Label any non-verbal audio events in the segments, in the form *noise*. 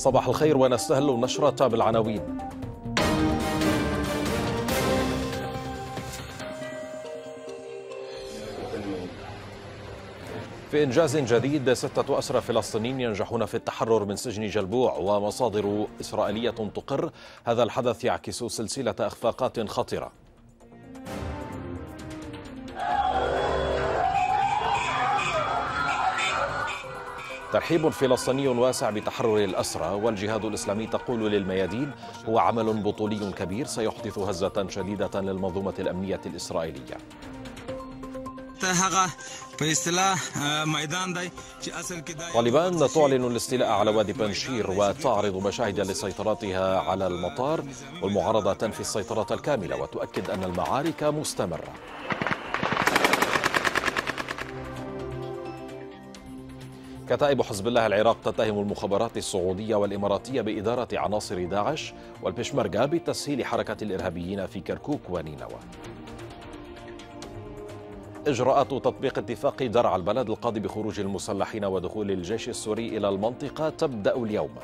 صباح الخير ونستهل النشرة بالعناوين في إنجاز جديد ستة أسرى فلسطينيين ينجحون في التحرر من سجن جلبوع ومصادر إسرائيلية تقر. هذا الحدث يعكس سلسلة أخفاقات خطرة ترحيب فلسطيني واسع بتحرر الأسرى والجهاد الإسلامي تقول للميادين هو عمل بطولي كبير سيحدث هزة شديدة للمنظومة الأمنية الإسرائيلية. طالبان تعلن الاستيلاء على وادي بنشير وتعرض مشاهد لسيطرتها على المطار والمعارضة تنفي السيطرة الكاملة وتؤكد أن المعارك مستمرة. كتائب حزب الله العراق تتهم المخابرات السعودية والإماراتية بإدارة عناصر داعش والبشمركة بتسهيل حركة الإرهابيين في كركوك ونينوى. إجراءات تطبيق اتفاق درع البلد القاضي بخروج المسلحين ودخول الجيش السوري إلى المنطقة تبدأ اليوم.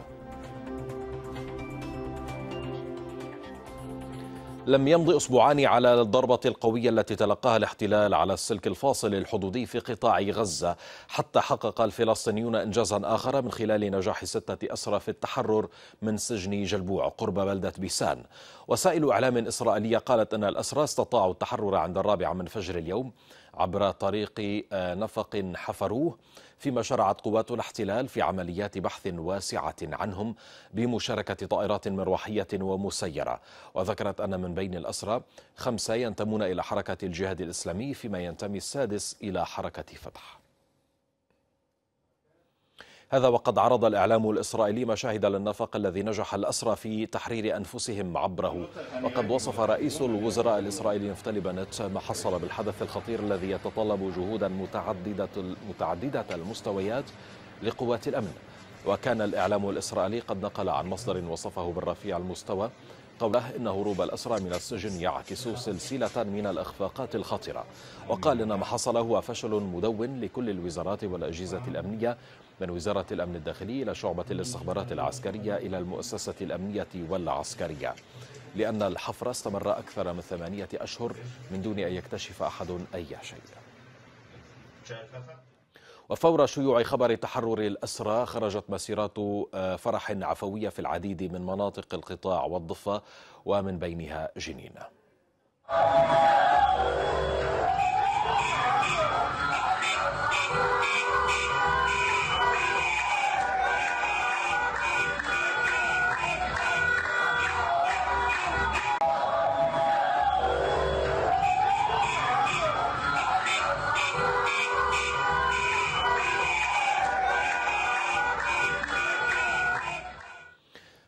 لم يمض أسبوعان على الضربة القوية التي تلقاها الاحتلال على السلك الفاصل الحدودي في قطاع غزة حتى حقق الفلسطينيون إنجازا آخر من خلال نجاح ستة أسرى في التحرر من سجن جلبوع قرب بلدة بيسان. وسائل إعلام إسرائيلية قالت أن الأسرى استطاعوا التحرر عند الرابعة من فجر اليوم. عبر طريق نفق حفروه فيما شرعت قوات الاحتلال في عمليات بحث واسعة عنهم بمشاركة طائرات مروحية ومسيرة. وذكرت أن من بين الأسرى خمسة ينتمون إلى حركة الجهاد الإسلامي فيما ينتمي السادس إلى حركة فتح. هذا وقد عرض الإعلام الإسرائيلي مشاهد للنفق الذي نجح الأسرى في تحرير أنفسهم عبره. وقد وصف رئيس الوزراء الإسرائيلي نفتالي بنت ما حصل بالحدث الخطير الذي يتطلب جهودا متعددة, متعددة المستويات لقوات الأمن. وكان الإعلام الإسرائيلي قد نقل عن مصدر وصفه بالرفيع المستوى قوله إن هروب الأسرى من السجن يعكس سلسلة من الإخفاقات الخطرة وقال إن ما حصل هو فشل مدون لكل الوزارات والأجهزة الأمنية من وزارة الأمن الداخلي إلى شعبة الاستخبارات العسكرية إلى المؤسسة الأمنية والعسكرية لأن الحفر استمر أكثر من ثمانية أشهر من دون أن يكتشف أحد أي شيء. وفور شيوع خبر تحرر الأسرى خرجت مسيرات فرح عفوية في العديد من مناطق القطاع والضفة ومن بينها جنين.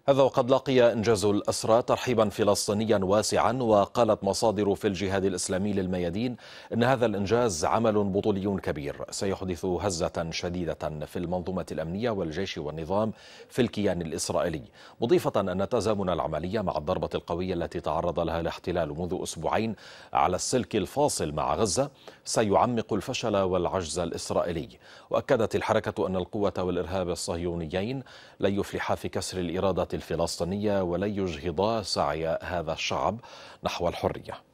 هذا وقد لقي إنجاز الأسرى ترحيبا فلسطينيا واسعا وقالت مصادر في الجهاد الإسلامي للميادين أن هذا الإنجاز عمل بطولي كبير. سيحدث هزة شديدة في المنظومة الأمنية والجيش والنظام في الكيان الإسرائيلي مضيفة أن تزامن العملية مع الضربة القوية التي تعرض لها الاحتلال منذ أسبوعين على السلك الفاصل مع غزة سيعمق الفشل والعجز الإسرائيلي. وأكدت الحركة أن القوة والإرهاب الصهيونيين لن يفلحا في كسر الإرادة الفلسطينية ولن يجهضا سعي هذا الشعب نحو الحرية.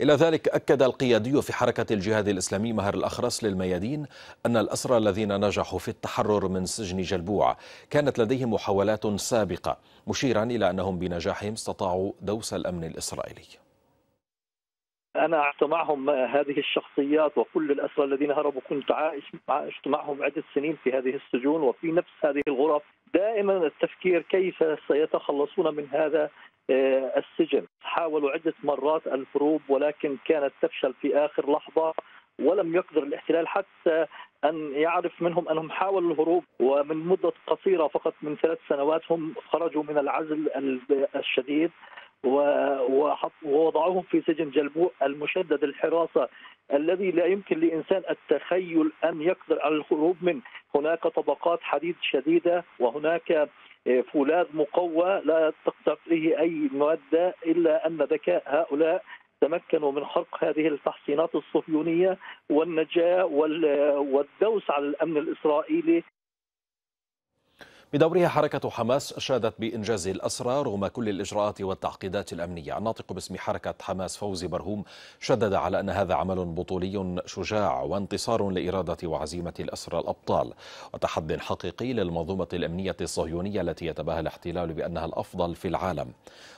إلى ذلك أكد القيادي في حركة الجهاد الإسلامي مهر الأخرس للميادين أن الأسرى الذين نجحوا في التحرر من سجن جلبوع كانت لديهم محاولات سابقة مشيرا إلى أنهم بنجاحهم استطاعوا دوس الأمن الإسرائيلي. أنا عشت معهم هذه الشخصيات وكل الأسرى الذين هربوا. كنت عايش عشت معهم عدة سنين في هذه السجون وفي نفس هذه الغرف. دائما التفكير كيف سيتخلصون من هذا السجن. حاولوا عدة مرات الهروب ولكن كانت تفشل في آخر لحظة ولم يقدر الاحتلال حتى أن يعرف منهم أنهم حاولوا الهروب. ومن مدة قصيرة فقط من ثلاث سنوات هم خرجوا من العزل الشديد. ووضعوهم في سجن جلبوع المشدد الحراسة الذي لا يمكن لإنسان التخيل أن يقدر على الهروب منه. هناك طبقات حديد شديدة وهناك فولاذ مقوى لا تقطع فيه أي مادة إلا أن ذكاء هؤلاء تمكنوا من خرق هذه التحصينات الصهيونية والنجاة والدوس على الأمن الإسرائيلي. بدورها حركة حماس أشادت بإنجاز الأسرى رغم كل الإجراءات والتعقيدات الأمنية. الناطق باسم حركة حماس فوزي برهوم شدد على أن هذا عمل بطولي شجاع وانتصار لإرادة وعزيمة الأسرى الأبطال. وتحد حقيقي للمنظومة الأمنية الصهيونية التي يتباهى الاحتلال بأنها الأفضل في العالم.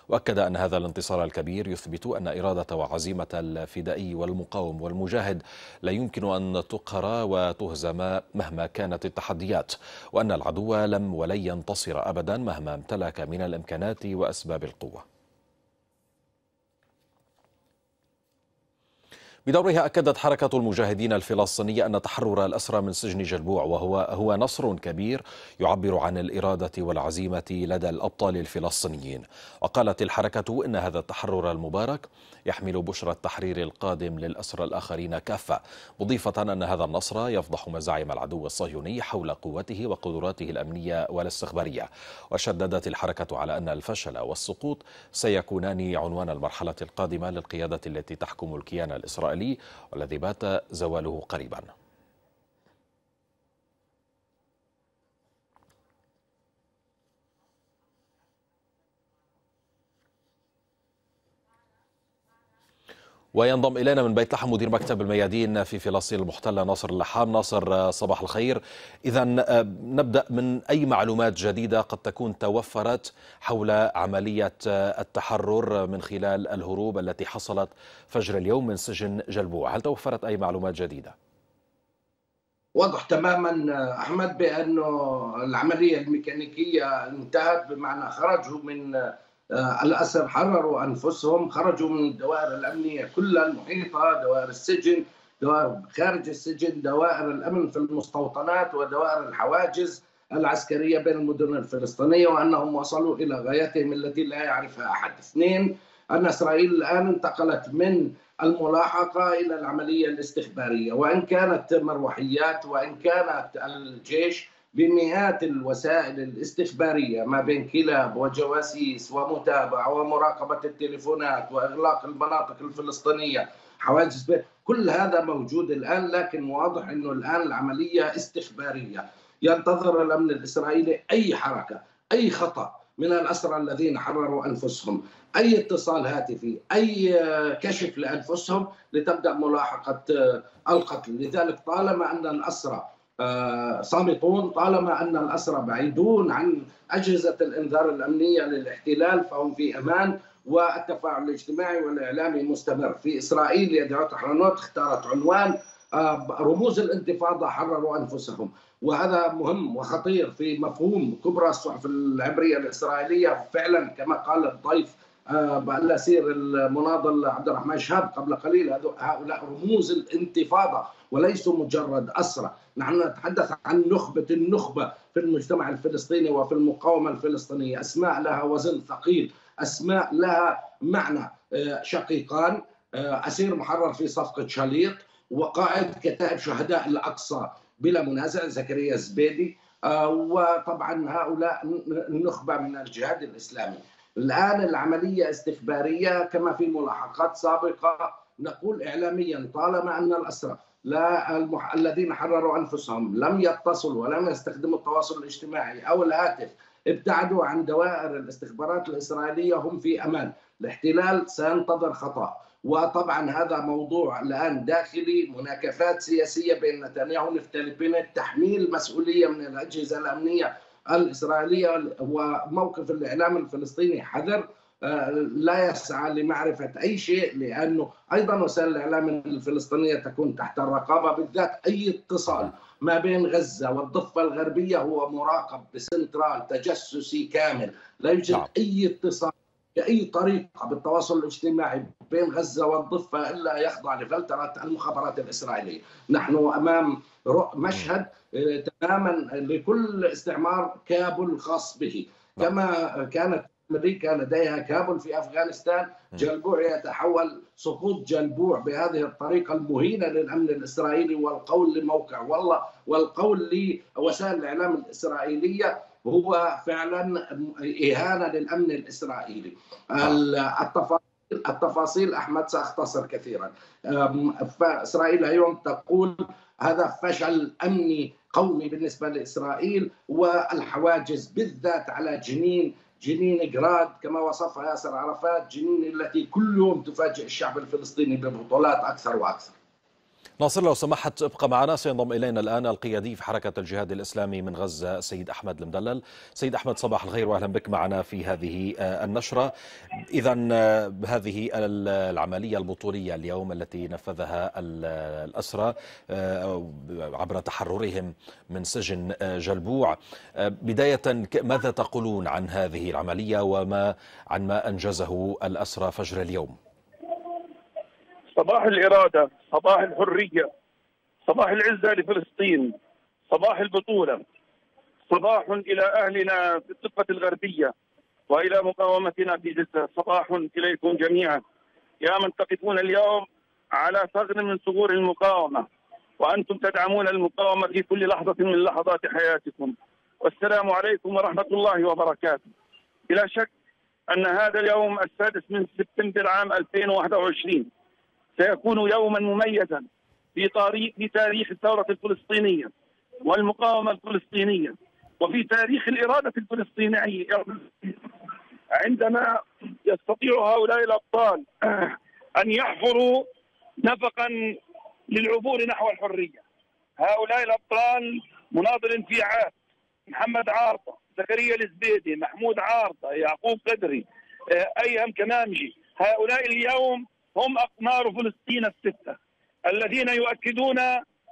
وأكد أن هذا الانتصار الكبير يثبت أن إرادة وعزيمة الفدائي والمقاوم والمجاهد لا يمكن أن تقهر وتهزم مهما كانت التحديات وأن العدو لم ولن ينتصر أبدا مهما امتلك من الإمكانات وأسباب القوة. بدورها أكدت حركة المجاهدين الفلسطينية أن تحرر الأسرى من سجن جلبوع وهو هو نصر كبير يعبر عن الإرادة والعزيمة لدى الأبطال الفلسطينيين. وقالت الحركة إن هذا التحرر المبارك يحمل بشرى التحرير القادم للأسرى الآخرين كافة مضيفة أن هذا النصر يفضح مزاعم العدو الصهيوني حول قوته وقدراته الأمنية والاستخبارية. وشددت الحركة على أن الفشل والسقوط سيكونان عنوان المرحلة القادمة للقيادة التي تحكم الكيان الإسرائيلي. الإسرائيلي والذي بات زواله قريبا. وينضم إلينا من بيت لحم مدير مكتب الميادين في فلسطين المحتلة ناصر اللحام. ناصر صباح الخير. إذا آه، نبدأ من أي معلومات جديدة قد تكون توفرت حول عملية آه، التحرر من خلال الهروب التي حصلت فجر اليوم من سجن جلبوع. هل توفرت أي معلومات جديدة؟ واضح تماما آه، أحمد بأنه العملية الميكانيكية انتهت بمعنى خرجوا من آه، الأسر حرروا أنفسهم خرجوا من الدوائر الأمنية كلها المحيطة دوائر السجن دوائر خارج السجن دوائر الأمن في المستوطنات ودوائر الحواجز العسكرية بين المدن الفلسطينية وأنهم وصلوا إلى غايتهم التي لا يعرفها أحد. اثنين أن إسرائيل الآن انتقلت من الملاحقة إلى العملية الاستخبارية وإن كانت مروحيات وإن كانت الجيش بمئات الوسائل الاستخبارية ما بين كلاب وجواسيس ومتابعه ومراقبة التليفونات وإغلاق المناطق الفلسطينية حواجز كل هذا موجود الآن لكن واضح إنه الآن العملية استخبارية. ينتظر الأمن الإسرائيلي أي حركة أي خطأ من الأسرى الذين حرروا أنفسهم أي اتصال هاتفي أي كشف لأنفسهم لتبدأ ملاحقة القتل. لذلك طالما أن الأسرى آه، صامتون طالما أن الاسرى بعيدون عن أجهزة الإنذار الأمنية للاحتلال فهم في أمان والتفاعل الاجتماعي والإعلامي مستمر. في إسرائيل يدعو حرنوت اختارت عنوان آه، رموز الانتفاضة حرروا أنفسهم. وهذا مهم وخطير في مفهوم كبرى الصحف العبرية الإسرائيلية فعلا كما قال الضيف آه، الاسير المناضل عبد الرحمن شهاب قبل قليل. هؤلاء رموز الانتفاضة وليسوا مجرد اسرى، نحن نتحدث عن نخبة النخبة في المجتمع الفلسطيني وفي المقاومة الفلسطينية، أسماء لها وزن ثقيل، أسماء لها معنى آه، شقيقان. آه، أسير محرر في صفقة شاليط وقائد كتائب شهداء الأقصى بلا منازع زكريا زبيدي. وطبعا هؤلاء النخبه من الجهاد الإسلامي. الآن العملية استخبارية كما في ملاحقات سابقة. نقول إعلاميا طالما أن الأسرى لا المح... الذين حرروا أنفسهم لم يتصلوا ولم يستخدموا التواصل الاجتماعي أو الهاتف ابتعدوا عن دوائر الاستخبارات الإسرائيلية هم في أمان. الاحتلال سينتظر خطأ. وطبعا هذا موضوع الآن داخلي مناكفات سياسية بين نتنياهو ونفتالي بنت تحميل مسؤولية من الأجهزة الأمنية الإسرائيلية وموقف الإعلام الفلسطيني حذر آه، لا يسعى لمعرفة أي شيء لأنه أيضا وسائل الإعلام الفلسطينية تكون تحت الرقابة بالذات أي اتصال ما بين غزة والضفة الغربية هو مراقب بسنترال تجسسي كامل لا يوجد نعم. أي اتصال بأي طريقة بالتواصل الاجتماعي بين غزة والضفة إلا يخضع لفلترة المخابرات الإسرائيلية نحن أمام مشهد آه، تماما لكل استعمار كابل خاص به. كما كانت أمريكا لديها كابل في أفغانستان جلبوع يتحول سقوط جلبوع بهذه الطريقة المهينة للأمن الإسرائيلي والقول لموقع والله والقول لوسائل الإعلام الإسرائيلية هو فعلا إهانة للأمن الإسرائيلي نعم. التفاصيل التفاصيل أحمد سأختصر كثيرا. فإسرائيل اليوم تقول هذا فشل أمني قومي بالنسبة لإسرائيل والحواجز بالذات على جنين جنين جراد كما وصفها ياسر عرفات جنين التي كل يوم تفاجئ الشعب الفلسطيني ببطولات أكثر وأكثر. ناصر لو سمحت ابقى معنا. سينضم إلينا الآن القيادي في حركة الجهاد الإسلامي من غزة السيد أحمد المدلل. سيد أحمد صباح الخير وأهلا بك معنا في هذه آه، النشرة. اذا آه، هذه العملية البطولية اليوم التي نفذها الأسرى آه، عبر تحررهم من سجن جلبوع. بداية ماذا تقولون عن هذه العملية وما عن ما أنجزه الأسرى فجر اليوم؟ صباح الإرادة صباح الحرية صباح العزة لفلسطين صباح البطولة صباح إلى أهلنا في الضفة الغربية وإلى مقاومتنا في جدة صباح إليكم جميعا. يا من تقفون اليوم على ثغر من ثغور المقاومة وأنتم تدعمون المقاومة في كل لحظة من لحظات حياتكم. والسلام عليكم ورحمة الله وبركاته. بلا شك أن هذا اليوم السادس من سبتمبر عام 2021 سيكون يوما مميزا في طريق في تاريخ الثورة الفلسطينية والمقاومة الفلسطينية وفي تاريخ الإرادة الفلسطينية. عندما يستطيع هؤلاء الأبطال *clears throat* أن يحفروا نفقا للعبور نحو الحرية. هؤلاء الأبطال مناضل في عاد محمد عارضة زكريا الزبيدي محمود عارضة يعقوب قدري أيهم كمامجي. هؤلاء اليوم هم أقمار فلسطين الستة الذين يؤكدون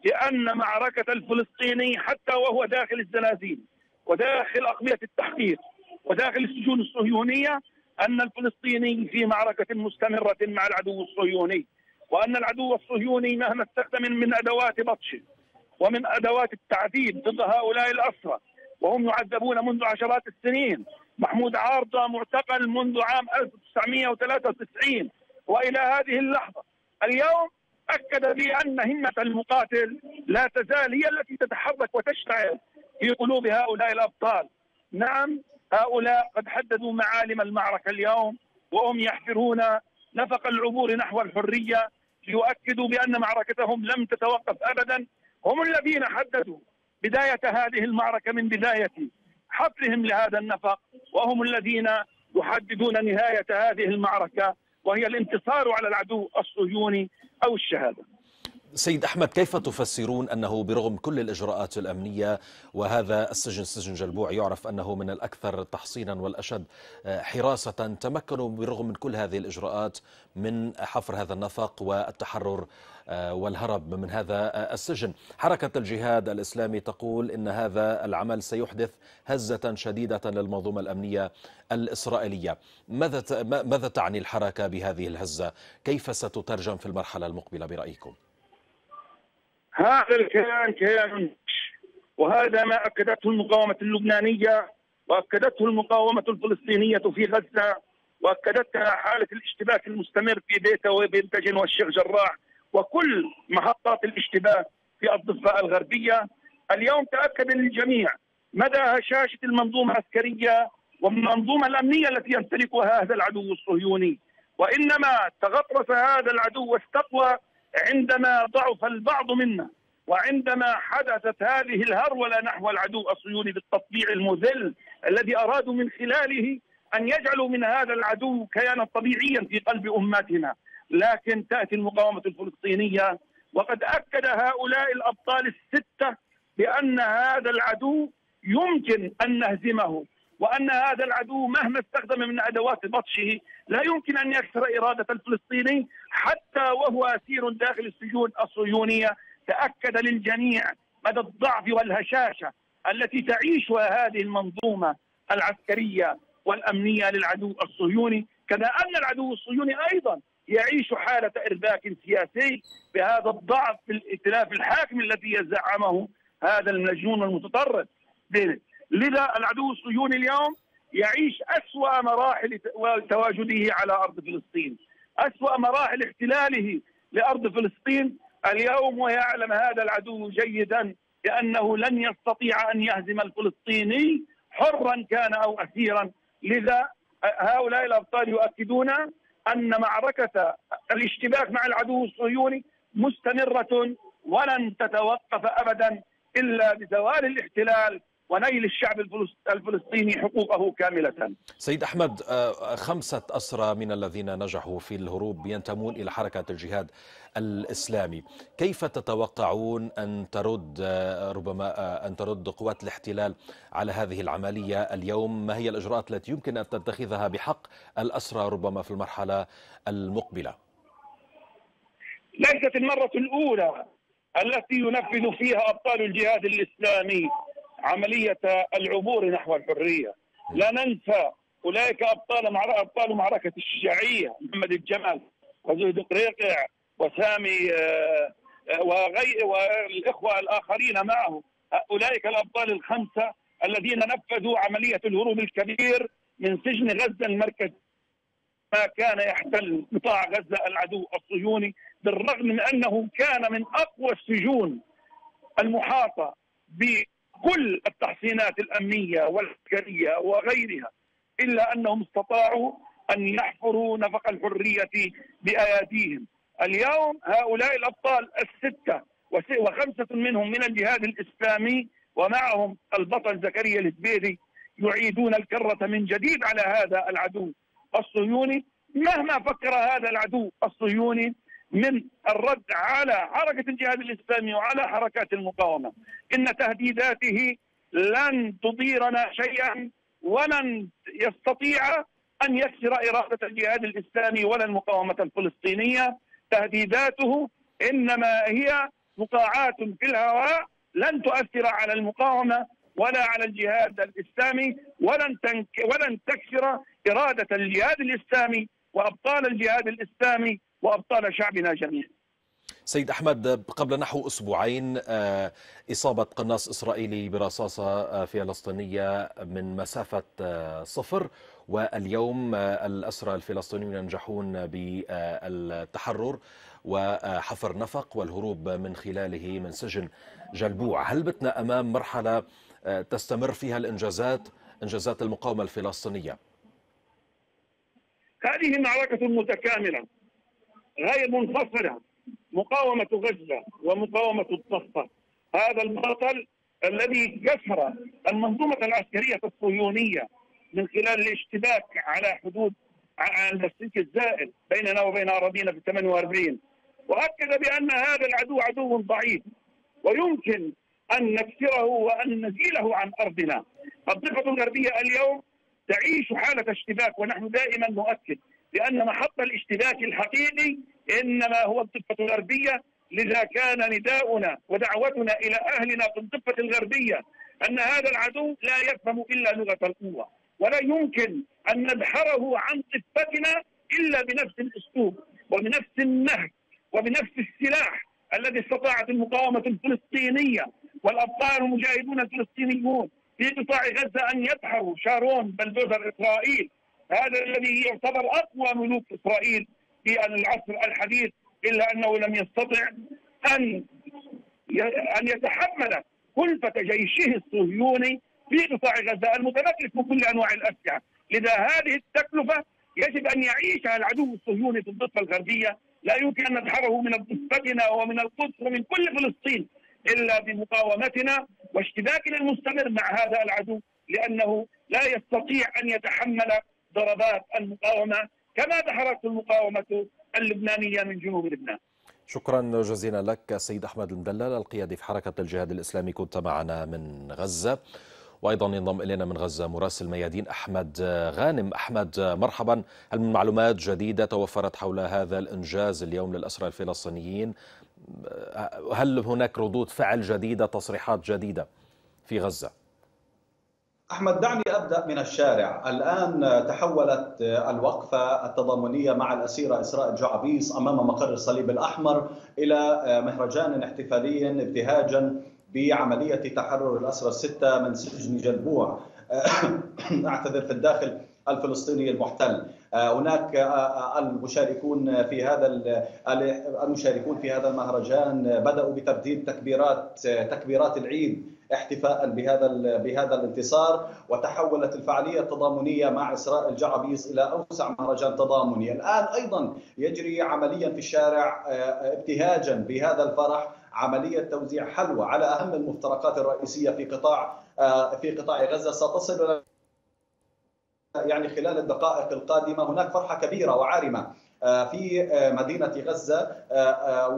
بأن معركة الفلسطيني حتى وهو داخل الزنازين وداخل أقضية التحقيق وداخل السجون الصهيونية أن الفلسطيني في معركة مستمرة مع العدو الصهيوني وأن العدو الصهيوني مهما استخدم من أدوات بطشه ومن أدوات التعذيب ضد هؤلاء الأسرى وهم يعذبون منذ عشرات السنين. محمود عارضة معتقل منذ عام 1993 وإلى هذه اللحظة. اليوم أكد بان همة المقاتل لا تزال هي التي تتحرك وتشتعل في قلوب هؤلاء الأبطال. نعم هؤلاء قد حددوا معالم المعركة اليوم وهم يحفرون نفق العبور نحو الحرية ليؤكدوا بأن معركتهم لم تتوقف ابدا. هم الذين حددوا بداية هذه المعركة من بداية حفرهم لهذا النفق وهم الذين يحددون نهاية هذه المعركة وهي الانتصار على العدو الصهيوني أو الشهادة. سيد أحمد كيف تفسرون أنه برغم كل الإجراءات الأمنية وهذا السجن سجن جلبوع يعرف أنه من الأكثر تحصينا والأشد آه، حراسة تمكنوا بالرغم من كل هذه الإجراءات من حفر هذا النفق والتحرر والهرب من هذا السجن. حركة الجهاد الإسلامي تقول إن هذا العمل سيحدث هزة شديدة للمنظومة الأمنية الإسرائيلية. ماذا ماذا تعني الحركة بهذه الهزة؟ كيف ستترجم في المرحلة المقبلة برأيكم؟ هذا الكيان كيان وهذا ما أكدته المقاومة اللبنانية وأكدته المقاومة الفلسطينية في غزة وأكدتها حالة الاشتباك المستمر في بيته وبنتجن والشيخ جراح. وكل محطات الاشتباه في الضفة الغربية اليوم تأكد للجميع مدى هشاشة المنظومة العسكرية والمنظومة الأمنية التي يمتلكها هذا العدو الصهيوني. وإنما تغطرس هذا العدو واستقوى عندما ضعف البعض منا وعندما حدثت هذه الهرولة نحو العدو الصهيوني بالتطبيع المذل الذي أرادوا من خلاله أن يجعلوا من هذا العدو كيانا طبيعيا في قلب أمتنا. لكن تأتي المقاومة الفلسطينية وقد أكد هؤلاء الأبطال الستة بأن هذا العدو يمكن أن نهزمه وأن هذا العدو مهما استخدم من أدوات بطشه لا يمكن أن يكسر إرادة الفلسطيني حتى وهو أسير داخل السجون الصهيونية. تأكد للجميع مدى الضعف والهشاشة التي تعيشها هذه المنظومة العسكرية والأمنية للعدو الصهيوني كما أن العدو الصهيوني أيضا يعيش حالة إرباك سياسي بهذا الضعف في الائتلاف الحاكم الذي يزعمه هذا المجنون المتطرف. لذا العدو الصهيوني اليوم يعيش أسوأ مراحل تواجده على أرض فلسطين. أسوأ مراحل احتلاله لأرض فلسطين اليوم ويعلم هذا العدو جيدا بأنه لن يستطيع أن يهزم الفلسطيني حرا كان أو أسيرا. لذا هؤلاء الأبطال يؤكدون أن معركة الاشتباك مع العدو الصهيوني مستمرة ولن تتوقف ابدا إلا بزوال الاحتلال ونيل الشعب الفلسطيني حقوقه كاملة. سيد أحمد آه، خمسة أسرى من الذين نجحوا في الهروب ينتمون إلى حركة الجهاد الإسلامي. كيف تتوقعون أن ترد آه، ربما آه، أن ترد قوات الاحتلال على هذه العملية اليوم؟ ما هي الإجراءات التي يمكن أن تتخذها بحق الأسرى ربما في المرحلة المقبلة؟ ليست المرة الأولى التي ينفذ فيها أبطال الجهاد الإسلامي عملية العبور نحو الحرية. لا ننسى أولئك أبطال أبطال معركة الشيعية محمد الجمل وزهد قريقع وسامي آه، آه، وغي والإخوة الآخرين معه. أولئك الأبطال الخمسة الذين نفذوا عملية الهروب الكبير من سجن غزة المركز. ما كان يحتل قطاع غزة العدو الصهيوني بالرغم من أنه كان من أقوى السجون المحاطة كل التحصينات الأمنية والعسكرية وغيرها إلا أنهم استطاعوا أن يحفروا نفق الحرية بأياديهم. اليوم هؤلاء الأبطال الستة وخمسة منهم من الجهاد الإسلامي ومعهم البطل زكريا الزبيدي يعيدون الكرة من جديد على هذا العدو الصهيوني مهما فكر هذا العدو الصهيوني من الرد على حركة الجهاد الإسلامي وعلى حركات المقاومة. إن تهديداته لن تضيرنا شيئا ولن يستطيع أن يكسر إرادة الجهاد الإسلامي ولا المقاومة الفلسطينية. تهديداته إنما هي فقاعات في الهواء. لن تؤثر على المقاومة ولا على الجهاد الإسلامي. ولن, تنك ولن تكسر إرادة الجهاد الإسلامي وأبطال الجهاد الإسلامي. وأبطال شعبنا جميعا. سيد أحمد قبل نحو أسبوعين آه، إصابة قناص إسرائيلي برصاصة آه، فلسطينية من مسافة آه، صفر. واليوم الأسرى الفلسطينيون ينجحون بالتحرر وحفر نفق والهروب من خلاله من سجن جلبوع. هل بتنا أمام مرحلة تستمر فيها الإنجازات إنجازات المقاومة الفلسطينية؟ هذه معركة متكاملة. غير منفصلة مقاومة غزة ومقاومة الضفة. هذا البطل الذي كسر المنظومة العسكرية الصهيونية من خلال الاشتباك على حدود على السلك الزائد بيننا وبين أراضينا في 48 وأكد بأن هذا العدو عدو ضعيف ويمكن أن نكسره وأن نزيله عن أرضنا. الضفة الغربية اليوم تعيش حالة اشتباك ونحن دائما نؤكد بأن محط الاشتباك الحقيقي إنما هو الضفة الغربية لذا كان نداؤنا ودعوتنا إلى أهلنا في الضفة الغربية أن هذا العدو لا يفهم إلا لغة القوة ولا يمكن أن ندحره عن ضفتنا إلا بنفس الأسلوب وبنفس النهج وبنفس السلاح الذي استطاعت المقاومة الفلسطينية والأبطال المجاهدون الفلسطينيون في قطاع غزة أن يدحروا شارون بلدوزر إسرائيل هذا الذي يعتبر أقوى ملوك إسرائيل في العصر الحديث إلا أنه لم يستطع أن أن يتحمل كلفة جيشه الصهيوني في قطاع غزة المتمكن من كل أنواع الأسلحة، لذا هذه التكلفة يجب أن يعيشها العدو الصهيوني في الضفة الغربية، لا يمكن أن ندحره من ضفتنا ومن القدس ومن كل فلسطين إلا بمقاومتنا واشتباكنا المستمر مع هذا العدو لأنه لا يستطيع أن يتحمل ضربات المقاومة كما دحرت المقاومة اللبنانية من جنوب لبنان. شكرا جزيلا لك سيد أحمد المدلل القيادي في حركة الجهاد الإسلامي. كنت معنا من غزة. وأيضا ينضم إلينا من غزة مراسل ميادين أحمد غانم. أحمد مرحبا. هل من معلومات جديدة توفرت حول هذا الإنجاز اليوم للأسرى الفلسطينيين؟ هل هناك ردود فعل جديدة تصريحات جديدة في غزة؟ أحمد دعني أبدأ من الشارع. الآن تحولت الوقفة التضامنية مع الأسيرة إسراء جعبيس أمام مقر الصليب الأحمر إلى مهرجان احتفالي ابتهاجا بعملية تحرر الأسرى الستة من سجن جلبوع *coughs* أعتذر في الداخل الفلسطيني المحتل. هناك المشاركون في هذا المشاركون في هذا المهرجان بدأوا بتبديل تكبيرات تكبيرات العيد احتفاء بهذا بهذا الانتصار وتحولت الفعالية التضامنية مع إسراء الجعبيس إلى أوسع مهرجان تضامني، الآن أيضا يجري عمليا في الشارع ابتهاجا بهذا الفرح عملية توزيع حلوى على أهم المفترقات الرئيسية في قطاع في قطاع غزة. ستصل يعني خلال الدقائق القادمة هناك فرحة كبيرة وعارمة في مدينة غزة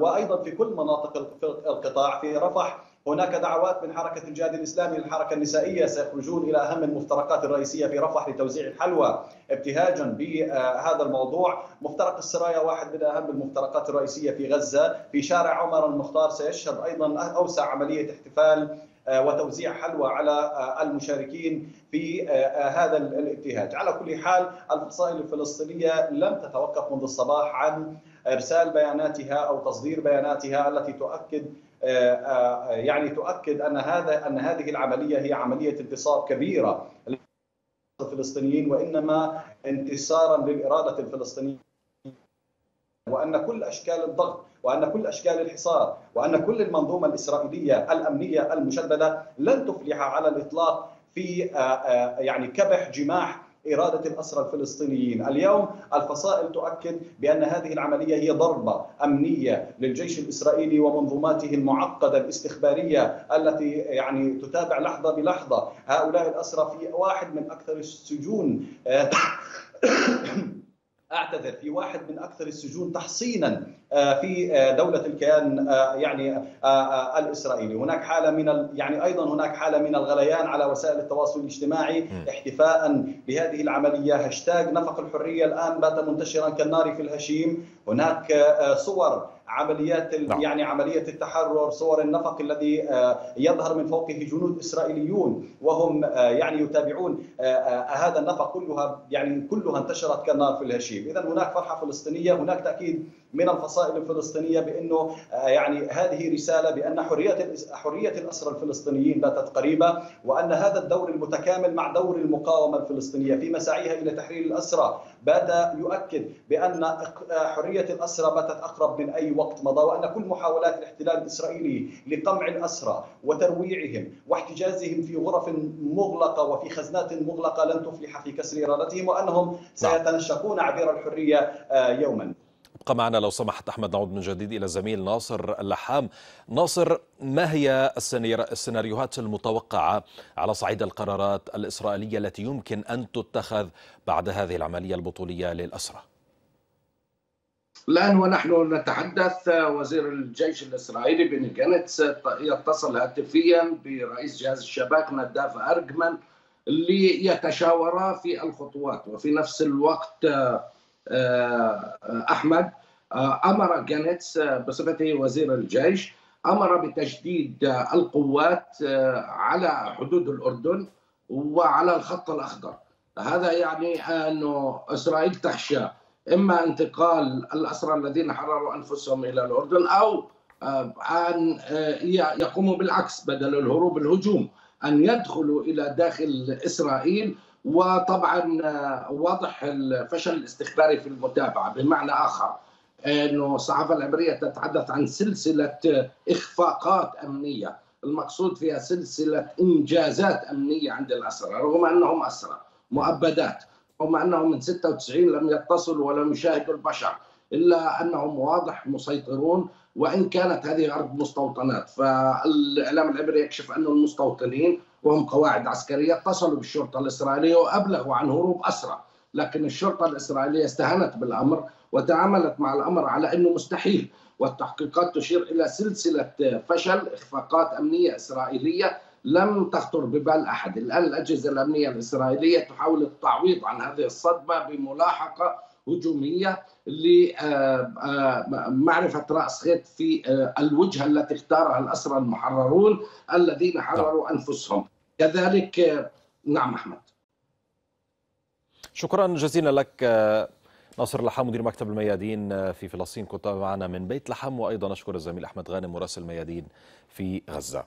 وأيضا في كل مناطق القطاع في رفح. هناك دعوات من حركة الجهاد الإسلامي للحركة النسائية. سيخرجون إلى أهم المفترقات الرئيسية في رفح لتوزيع الحلوى. ابتهاجا بهذا الموضوع. مفترق السرايا واحد من أهم المفترقات الرئيسية في غزة. في شارع عمر المختار سيشهد أيضا أوسع عملية احتفال وتوزيع حلوى على المشاركين في هذا الابتهاج على كل حال الفصائل الفلسطينية لم تتوقف منذ الصباح عن إرسال بياناتها أو تصدير بياناتها التي تؤكد يعني تؤكد أن هذا أن هذه العملية هي عملية انتصار كبيرة للفلسطينيين وإنما انتصارا للإرادة الفلسطينية وأن كل أشكال الضغط وأن كل أشكال الحصار وأن كل المنظومة الإسرائيلية الأمنية المشددة لن تفلح على الإطلاق في يعني كبح جماح إرادة الأسرى الفلسطينيين. اليوم الفصائل تؤكد بأن هذه العملية هي ضربة أمنية للجيش الإسرائيلي ومنظوماته المعقدة الاستخبارية التي يعني تتابع لحظة بلحظة. هؤلاء الأسرى في واحد من أكثر السجون أعتذر في واحد من أكثر السجون تحصينا في دولة الكيان يعني الإسرائيلي، هناك حالة من يعني أيضا هناك حالة من الغليان على وسائل التواصل الاجتماعي احتفاء بهذه العملية، هاشتاج نفق الحرية الآن بات منتشرا كالنار في الهشيم، هناك صور عمليات نعم. يعني عملية التحرر صور النفق الذي يظهر من فوقه جنود إسرائيليون وهم يعني يتابعون هذا النفق كلها يعني كلها انتشرت كالنار في الهشيم اذا هناك فرحة فلسطينية هناك تأكيد من الفصائل الفلسطينية بأنه يعني هذه رسالة بأن حرية حرية الأسرى الفلسطينيين باتت قريبة وأن هذا الدور المتكامل مع دور المقاومة الفلسطينية في مساعيها إلى تحرير الأسرى بات يؤكد بأن حرية الأسرى باتت أقرب من أي وقت مضى وأن كل محاولات الاحتلال الإسرائيلي لقمع الأسرى وترويعهم واحتجازهم في غرف مغلقة وفي خزنات مغلقة لن تفلح في كسر إرادتهم وأنهم سيتنشقون عبير الحرية يوما. ابقى معنا لو سمحت أحمد نعود من جديد إلى الزميل ناصر اللحام. ناصر ما هي السيناريوهات المتوقعة على صعيد القرارات الإسرائيلية التي يمكن أن تتخذ بعد هذه العملية البطولية للاسرى الآن ونحن نتحدث وزير الجيش الإسرائيلي بن جانتس يتصل هاتفيا برئيس جهاز الشباك نداف أرجمان ليتشاورا في الخطوات. وفي نفس الوقت أحمد أمر جانتس بصفته وزير الجيش أمر بتجديد القوات على حدود الأردن وعلى الخط الأخضر. هذا يعني أن إسرائيل تخشى إما انتقال الأسرى الذين حرروا أنفسهم إلى الأردن أو أن يقوموا بالعكس بدل الهروب الهجوم أن يدخلوا إلى داخل إسرائيل وطبعا واضح الفشل الاستخباري في المتابعة. بمعنى آخر إنه الصحافة العبرية تتحدث عن سلسلة إخفاقات أمنية. المقصود فيها سلسلة إنجازات أمنية عند الأسرى رغم أنهم أسرى مؤبدات. رغم أنهم من 96 لم يتصلوا ولم يشاهدوا البشر إلا أنهم واضح مسيطرون وإن كانت هذه أرض مستوطنات. فالإعلام العبري يكشف أن المستوطنين وهم قواعد عسكرية اتصلوا بالشرطة الإسرائيلية وأبلغوا عن هروب اسرى لكن الشرطة الإسرائيلية استهانت بالأمر وتعاملت مع الأمر على إنه مستحيل. والتحقيقات تشير إلى سلسلة فشل إخفاقات أمنية إسرائيلية لم تخطر ببال أحد، الآن الأجهزة الأمنية الإسرائيلية تحاول التعويض عن هذه الصدمة بملاحقة هجومية لمعرفه رأس خيط في الوجهه التي اختارها الأسرى المحررون الذين حرروا أنفسهم، كذلك نعم أحمد. شكرا جزيلا لك ناصر لحام مدير مكتب الميادين في فلسطين كنت معنا من بيت لحم وأيضا أشكر الزميل أحمد غانم مراسل الميادين في غزة.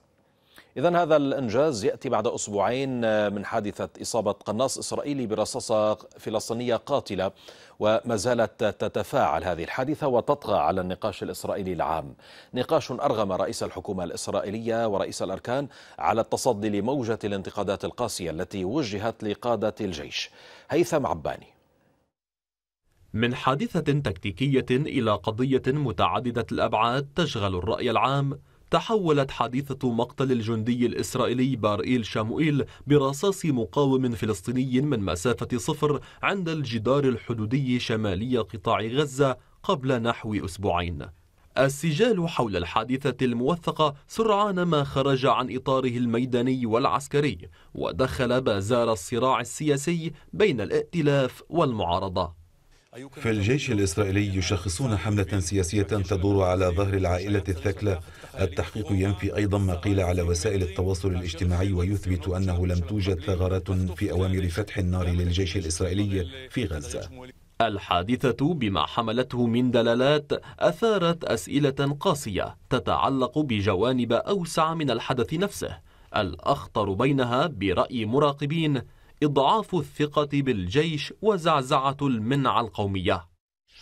إذا هذا الإنجاز يأتي بعد أسبوعين من حادثة إصابة قناص إسرائيلي برصاصة فلسطينية قاتلة وما زالت تتفاعل هذه الحادثة وتطغى على النقاش الإسرائيلي العام. نقاش أرغم رئيس الحكومة الإسرائيلية ورئيس الأركان على التصدي لموجة الانتقادات القاسية التي وجهت لقادة الجيش. هيثم عباني. من حادثة تكتيكية إلى قضية متعددة الأبعاد تشغل الرأي العام تحولت حادثة مقتل الجندي الإسرائيلي بارئيل شاموئيل برصاص مقاوم فلسطيني من مسافة صفر عند الجدار الحدودي شمالي قطاع غزة قبل نحو أسبوعين. السجال حول الحادثة الموثقة سرعان ما خرج عن إطاره الميداني والعسكري ودخل بازار الصراع السياسي بين الائتلاف والمعارضة. في الجيش الإسرائيلي يشخصون حملة سياسية تدور على ظهر العائلة الثكلة التحقيق ينفي أيضا ما قيل على وسائل التواصل الاجتماعي ويثبت أنه لم توجد ثغرات في أوامر فتح النار للجيش الإسرائيلي في غزة. الحادثة بما حملته من دلالات أثارت أسئلة قاسية تتعلق بجوانب أوسع من الحدث نفسه الأخطر بينها برأي مراقبين إضعاف الثقة بالجيش وزعزعة المنع القومية.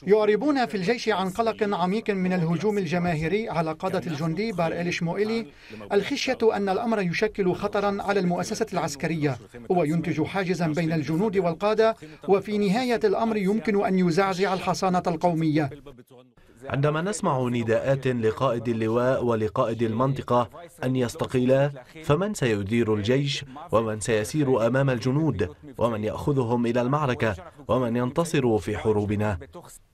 يعربون في الجيش عن قلق عميق من الهجوم الجماهيري على قادة الجندي بار إل شموئيلي. الخشية أن الأمر يشكل خطرا على المؤسسة العسكرية وينتج حاجزا بين الجنود والقادة وفي نهاية الأمر يمكن أن يزعزع الحصانة القومية. عندما نسمع نداءات لقائد اللواء ولقائد المنطقة أن يستقيلا فمن سيدير الجيش؟ ومن سيسير أمام الجنود؟ ومن يأخذهم إلى المعركة؟ ومن ينتصر في حروبنا؟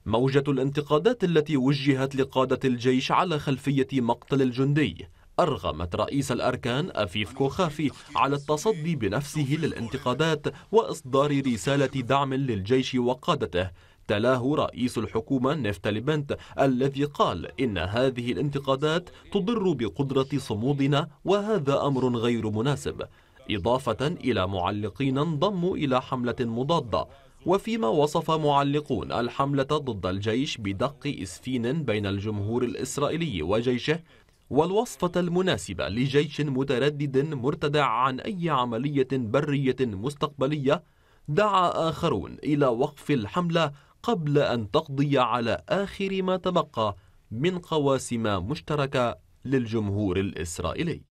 موجة الانتقادات التي وجهت لقادة الجيش على خلفية مقتل الجندي. أرغمت رئيس الأركان أفيف كوخافي على التصدي بنفسه للانتقادات وإصدار رسالة دعم للجيش وقادته. تلاه رئيس الحكومة نفتالي بنت الذي قال إن هذه الانتقادات تضر بقدرة صمودنا وهذا أمر غير مناسب إضافة إلى معلقين انضموا إلى حملة مضادة. وفيما وصف معلقون الحملة ضد الجيش بدق إسفين بين الجمهور الإسرائيلي وجيشه والوصفة المناسبة لجيش متردد مرتدع عن أي عملية برية مستقبلية دعا آخرون إلى وقف الحملة قبل أن تقضي على آخر ما تبقى من قواسم مشتركة للجمهور الإسرائيلي.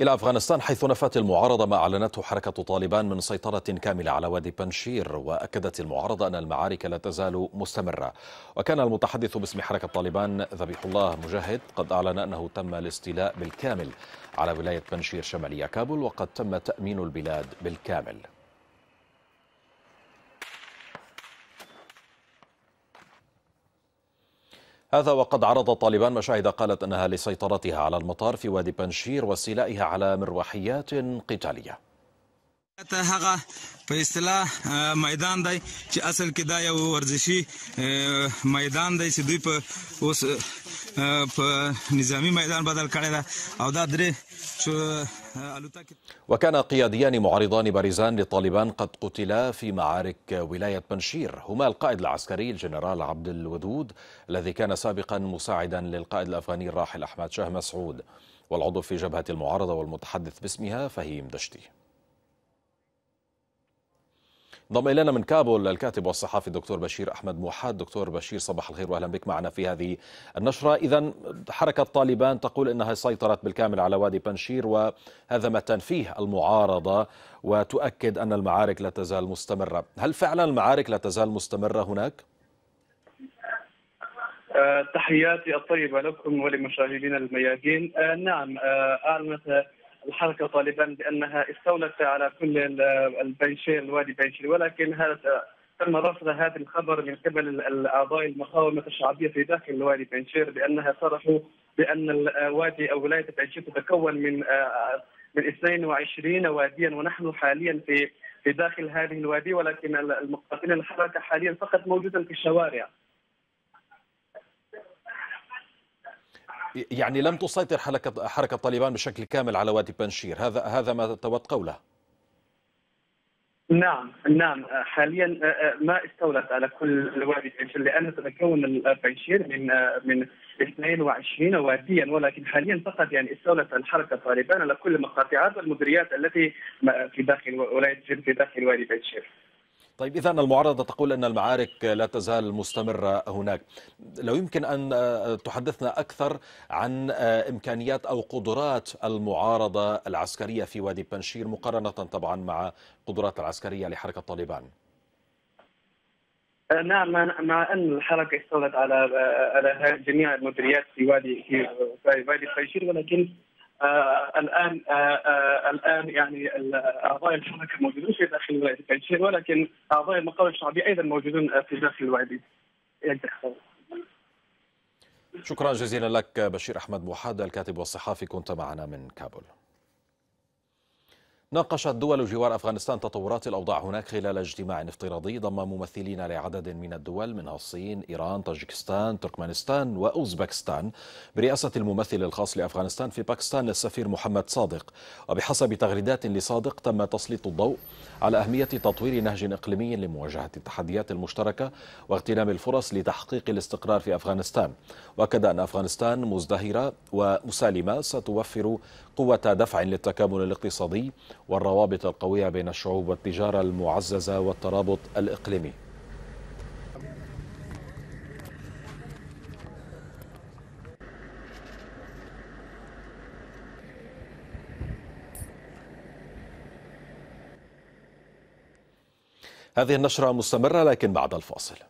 إلى أفغانستان حيث نفت المعارضة ما أعلنته حركة طالبان من سيطرة كاملة على وادي بنشير وأكدت المعارضة أن المعارك لا تزال مستمرة. وكان المتحدث باسم حركة طالبان ذبيح الله مجاهد قد أعلن أنه تم الاستيلاء بالكامل على ولاية بنشير شمالية كابول وقد تم تأمين البلاد بالكامل. هذا وقد عرض طالبان مشاهد قالت أنها لسيطرتها على المطار في وادي بنشير واستيلائها على مروحيات قتالية. هغه په اصطلاح میدان دی چې اصل کې دا یو ورزشي میدان دی چې دوی په اوس په نظامی میدان بدل کړی أو دا درې وكان قياديان معارضان بارزان للطالبان قد قتلا في معارك ولاية بنشير. هما القائد العسكري الجنرال عبد الودود الذي كان سابقا مساعدا للقائد الأفغاني الراحل أحمد شاه مسعود. والعضو في جبهة المعارضة والمتحدث باسمها فهيم دشتي. انضم إلينا من كابول الكاتب والصحفي الدكتور بشير أحمد موحد. دكتور بشير صباح الخير واهلا بك معنا في هذه النشرة. اذا حركة طالبان تقول إنها سيطرت بالكامل على وادي بنشير وهذا ما تنفيه المعارضة وتؤكد أن المعارك لا تزال مستمرة. هل فعلا المعارك لا تزال مستمرة هناك؟ أه تحياتي الطيبة لكم ولمشاهدينا الميادين. أه نعم أه اعلنت الحركه طالبان بأنها استولت على كل البنشير الوادي بنشير ولكن هذا تم رفض هذا الخبر من قبل الأعضاء المقاومة الشعبية في داخل الوادي بنشير بأنها صرحوا بأن الوادي أو ولاية بنشير تتكون من من 22 واديا ونحن حاليا في في داخل هذه الوادي ولكن المقاتلين الحركه حاليا فقط موجودا في الشوارع. يعني لم تسيطر حركة حركة طالبان بشكل كامل على وادي بنشير. هذا هذا ما تود قوله. نعم نعم. حاليا ما استولت على كل الوادي بنشير لأن تتكون البنشير من من 22 واديا ولكن حاليا فقط يعني استولت الحركة طالبان على كل مقاطعات والمديريات التي في داخل ولاية في داخل وادي بنشير. طيب إذا المعارضة تقول أن المعارك لا تزال مستمرة هناك. لو يمكن أن تحدثنا أكثر عن إمكانيات أو قدرات المعارضة العسكرية في وادي بنشير مقارنة طبعا مع قدرات العسكرية لحركة طالبان. نعم مع أن الحركة استولت على على جميع المديريات في وادي في وادي بنشير ولكن آه الآن آه آه الآن يعني أعضاء الحركه موجودون في داخل ولايه بنشير ولكن أعضاء المقاومه الشعبيه أيضا موجودون في داخل الوادي شكرا جزيلا لك بشير أحمد موحد الكاتب والصحافي كنت معنا من كابول. ناقشت دول جوار أفغانستان تطورات الأوضاع هناك خلال اجتماع افتراضي. ضم ممثلين لعدد من الدول منها الصين، إيران، طاجكستان، تركمانستان وأوزبكستان برئاسة الممثل الخاص لأفغانستان في باكستان السفير محمد صادق. وبحسب تغريدات لصادق تم تسليط الضوء على أهمية تطوير نهج إقليمي لمواجهة التحديات المشتركة واغتنام الفرص لتحقيق الاستقرار في أفغانستان. وأكد أن أفغانستان مزدهرة ومسالمة ستوفر قوة دفع للتكامل الاقتصادي والروابط القوية بين الشعوب والتجارة المعززة والترابط الإقليمي. هذه النشرة مستمرة لكن بعد الفاصل.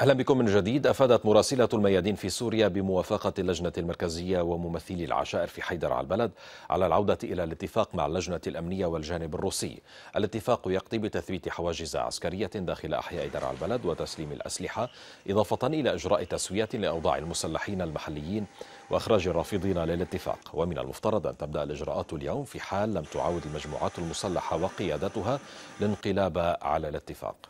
أهلا بكم من جديد. أفادت مراسلة الميادين في سوريا بموافقة اللجنة المركزية وممثلي العشائر في حيدر على البلد على العودة إلى الاتفاق مع اللجنة الأمنية والجانب الروسي. الاتفاق يقضي بتثبيت حواجز عسكرية داخل أحياء درع البلد وتسليم الأسلحة إضافة إلى إجراء تسوية لأوضاع المسلحين المحليين وإخراج الرافضين للاتفاق. ومن المفترض أن تبدأ الإجراءات اليوم في حال لم تعاود المجموعات المسلحة وقيادتها الانقلاب على الاتفاق.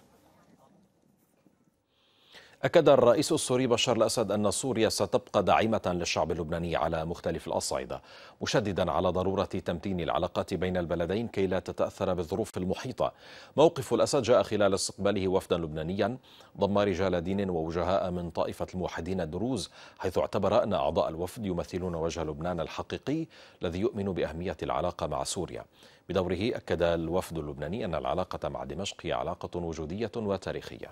أكد الرئيس السوري بشار الأسد أن سوريا ستبقى داعمة للشعب اللبناني على مختلف الأصعدة مشددا على ضرورة تمتين العلاقات بين البلدين كي لا تتأثر بالظروف المحيطة. موقف الأسد جاء خلال استقباله وفدا لبنانيا ضم رجال دين ووجهاء من طائفة الموحدين الدروز حيث اعتبر أن أعضاء الوفد يمثلون وجه لبنان الحقيقي الذي يؤمن بأهمية العلاقة مع سوريا. بدوره أكد الوفد اللبناني أن العلاقة مع دمشق هي علاقة وجودية وتاريخية.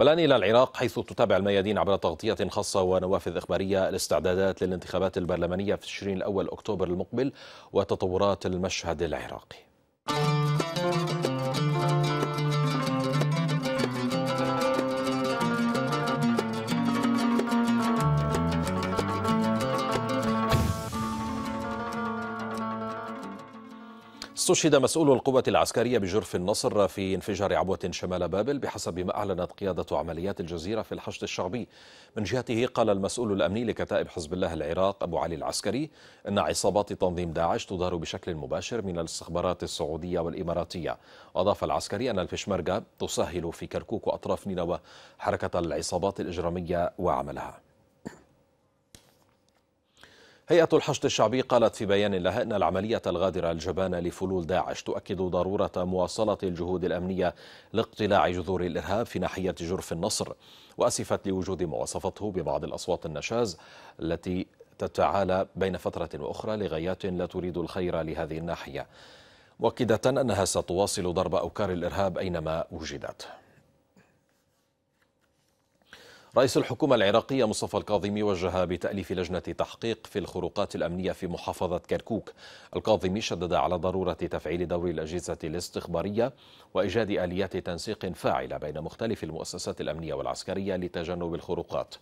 والآن إلى العراق حيث تتابع الميادين عبر تغطية خاصة ونوافذ إخبارية الاستعدادات للانتخابات البرلمانية في تشرين الأول أكتوبر المقبل وتطورات المشهد العراقي. استشهد مسؤول القوة العسكرية بجرف النصر في انفجار عبوة شمال بابل بحسب ما أعلنت قيادة عمليات الجزيرة في الحشد الشعبي. من جهته قال المسؤول الأمني لكتائب حزب الله العراق أبو علي العسكري أن عصابات تنظيم داعش تدار بشكل مباشر من الاستخبارات السعودية والإماراتية. وأضاف العسكري أن الفشمركة تسهل في كركوك وأطراف نينوى حركة العصابات الإجرامية وعملها. هيئة الحشد الشعبي قالت في بيان لها أن العملية الغادرة الجبانة لفلول داعش تؤكد ضرورة مواصلة الجهود الأمنية لاقتلاع جذور الإرهاب في ناحية جرف النصر وأسفت لوجود ما وصفته ببعض الأصوات النشاز التي تتعالى بين فترة وأخرى لغايات لا تريد الخير لهذه الناحية. مؤكدة أنها ستواصل ضرب أوكار الإرهاب أينما وجدت. رئيس الحكومة العراقية مصطفى الكاظمي وجه بتأليف لجنة تحقيق في الخروقات الأمنية في محافظة كركوك. الكاظمي شدد على ضرورة تفعيل دور الأجهزة الاستخبارية وإيجاد آليات تنسيق فاعلة بين مختلف المؤسسات الأمنية والعسكرية لتجنب الخروقات.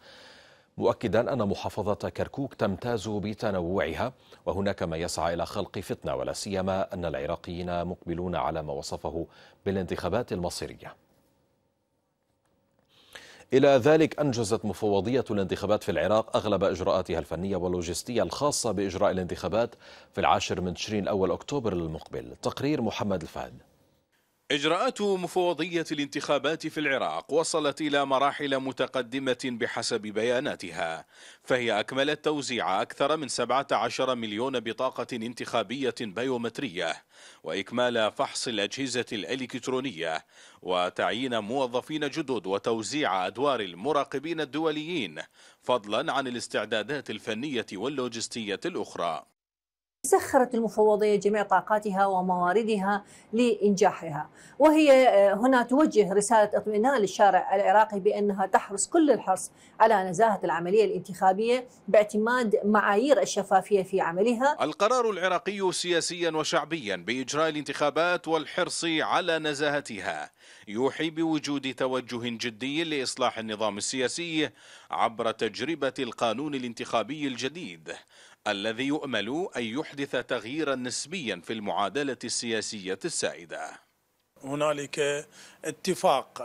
مؤكدا أن محافظة كركوك تمتاز بتنوعها وهناك ما يسعى إلى خلق فتنة ولا سيما أن العراقيين مقبلون على ما وصفه بالانتخابات المصيرية. إلى ذلك أنجزت مفوضية الانتخابات في العراق أغلب إجراءاتها الفنية واللوجستية الخاصة بإجراء الانتخابات في العاشر من تشرين الأول أكتوبر المقبل تقرير محمد الفهد. إجراءات مفوضية الانتخابات في العراق وصلت إلى مراحل متقدمة بحسب بياناتها فهي أكملت توزيع أكثر من 17 مليون بطاقة انتخابية بيومترية وإكمال فحص الأجهزة الإلكترونية وتعيين موظفين جدد وتوزيع أدوار المراقبين الدوليين فضلا عن الاستعدادات الفنية واللوجستية الأخرى. سخرت المفوضية جميع طاقاتها ومواردها لإنجاحها. وهي هنا توجه رسالة اطمئنان للشارع العراقي بأنها تحرص كل الحرص على نزاهة العملية الانتخابية باعتماد معايير الشفافية في عملها. القرار العراقي سياسيا وشعبيا بإجراء الانتخابات والحرص على نزاهتها يوحي بوجود توجه جدي لإصلاح النظام السياسي عبر تجربة القانون الانتخابي الجديد. الذي يؤمل أن يحدث تغييرا نسبيا في المعادلة السياسية السائدة هنالك اتفاق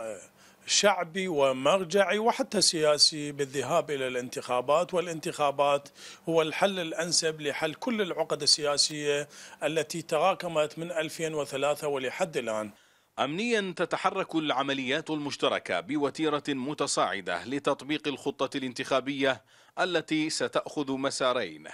شعبي ومرجعي وحتى سياسي بالذهاب إلى الانتخابات والانتخابات هو الحل الأنسب لحل كل العقد السياسية التي تراكمت من 2003 ولحد الآن. امنيا تتحرك العمليات المشتركة بوتيرة متصاعدة لتطبيق الخطة الانتخابية التي ستأخذ مسارين.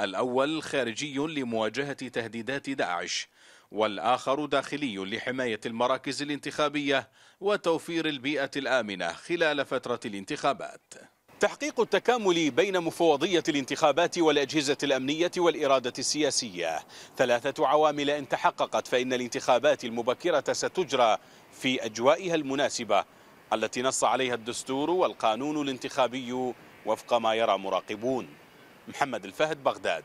الأول خارجي لمواجهة تهديدات داعش والآخر داخلي لحماية المراكز الانتخابية وتوفير البيئة الآمنة خلال فترة الانتخابات. تحقيق التكامل بين مفوضية الانتخابات والأجهزة الأمنية والإرادة السياسية. ثلاثة عوامل إن تحققت فإن الانتخابات المبكرة ستجرى في أجوائها المناسبة التي نص عليها الدستور والقانون الانتخابي وفق ما يرى مراقبون. محمد الفهد بغداد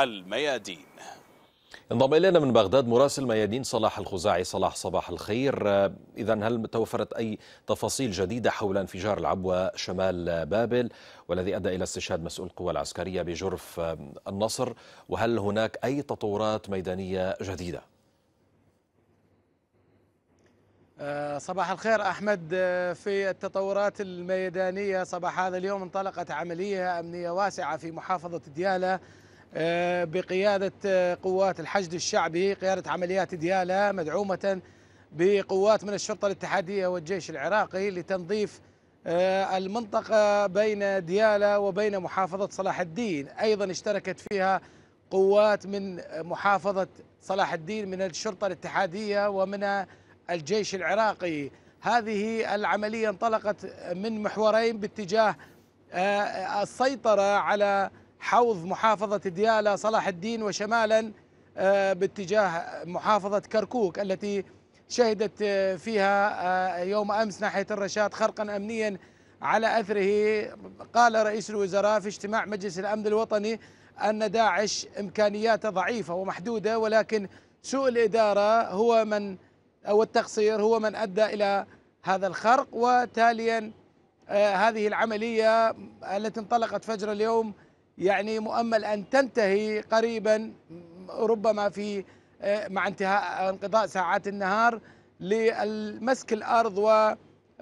الميادين. انضم إلينا من بغداد مراسل ميادين صلاح الخزاعي. صلاح صباح الخير. اذا هل توفرت أي تفاصيل جديدة حول انفجار العبوة شمال بابل والذي أدى إلى استشهاد مسؤول القوى العسكرية بجرف النصر؟ وهل هناك أي تطورات ميدانية جديدة؟ صباح الخير أحمد في التطورات الميدانية. صباح هذا اليوم انطلقت عملية أمنية واسعة في محافظة دياله بقيادة قوات الحشد الشعبي. قيادة عمليات ديالا مدعومة بقوات من الشرطة الاتحادية والجيش العراقي لتنظيف المنطقة بين ديالا وبين محافظة صلاح الدين. أيضا اشتركت فيها قوات من محافظة صلاح الدين من الشرطة الاتحادية ومن الجيش العراقي. هذه العملية انطلقت من محورين باتجاه السيطرة على حوض محافظة ديالا صلاح الدين وشمالا باتجاه محافظة كركوك التي شهدت فيها يوم أمس ناحية الرشاد خرقا أمنيا على أثره. قال رئيس الوزراء في اجتماع مجلس الأمن الوطني أن داعش إمكانياته ضعيفة ومحدودة ولكن سوء الإدارة هو من أو التقصير هو من أدى إلى هذا الخرق. وتاليا هذه العملية التي انطلقت فجر اليوم يعني مؤمل أن تنتهي قريبا ربما في مع انتهاء انقضاء ساعات النهار لمسك الأرض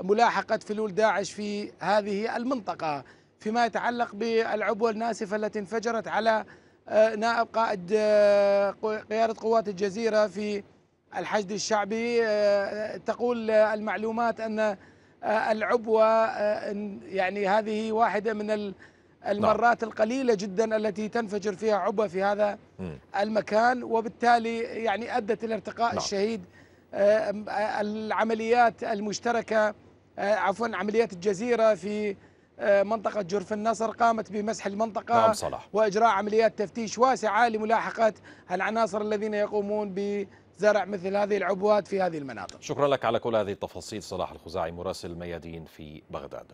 وملاحقة فلول داعش في هذه المنطقة. فيما يتعلق بالعبوة الناسفة التي انفجرت على نائب قائد قيادة قوات الجزيرة في الحشد الشعبي تقول المعلومات أن العبوة يعني هذه واحدة من المرات القليلة جدا التي تنفجر فيها عبوة في هذا المكان وبالتالي يعني أدت إلى ارتقاء نعم. الشهيد العمليات المشتركة عفوا عمليات الجزيرة في منطقة جرف النصر قامت بمسح المنطقة نعم صلاح. وإجراء عمليات تفتيش واسعة لملاحقة العناصر الذين يقومون بزرع مثل هذه العبوات في هذه المناطق. شكرا لك على كل هذه التفاصيل صلاح الخزاعي مراسل الميادين في بغداد.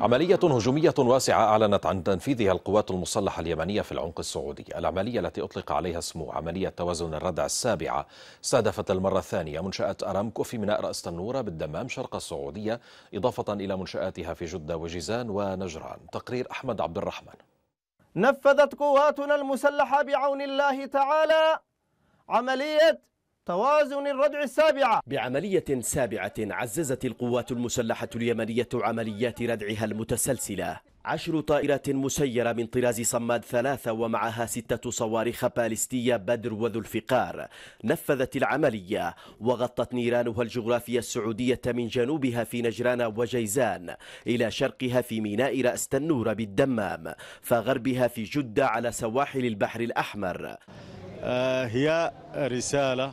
عملية هجومية واسعة أعلنت عن تنفيذها القوات المسلحة اليمنية في العمق السعودي العملية التي أطلق عليها اسم عملية توازن الردع السابعة. استهدفت المرة الثانية منشآت أرامكو في ميناء رأس تنورة بالدمام شرق السعودية إضافة إلى منشآتها في جدة وجيزان ونجران. تقرير أحمد عبد الرحمن. نفذت قواتنا المسلحة بعون الله تعالى عملية توازن الردع السابعة. بعملية سابعة عززت القوات المسلحة اليمنية عمليات ردعها المتسلسلة. عشر طائرات مسيرة من طراز صماد ثلاثة ومعها ستة صواريخ باليستية بدر وذو الفقار. نفذت العملية وغطت نيرانها الجغرافية السعودية من جنوبها في نجران وجيزان إلى شرقها في ميناء رأس تنورة بالدمام فغربها في جدة على سواحل البحر الأحمر. آه هي رسالة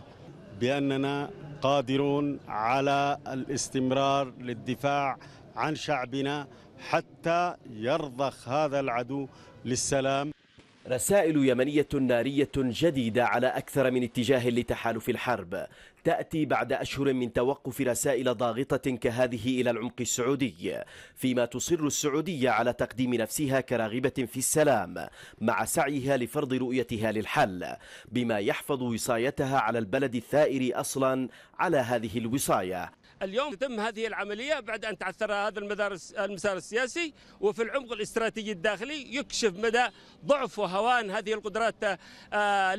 بأننا قادرون على الاستمرار للدفاع عن شعبنا حتى يرضخ هذا العدو للسلام. رسائل يمنية نارية جديدة على أكثر من اتجاه لتحالف الحرب. تأتي بعد أشهر من توقف رسائل ضاغطة كهذه إلى العمق السعودي. فيما تصر السعودية على تقديم نفسها كراغبة في السلام مع سعيها لفرض رؤيتها للحل بما يحفظ وصايتها على البلد الثائر أصلا على هذه الوصاية. اليوم تتم هذه العملية بعد أن تعثر هذا المدارس المسار السياسي وفي العمق الاستراتيجي الداخلي يكشف مدى ضعف وهوان هذه القدرات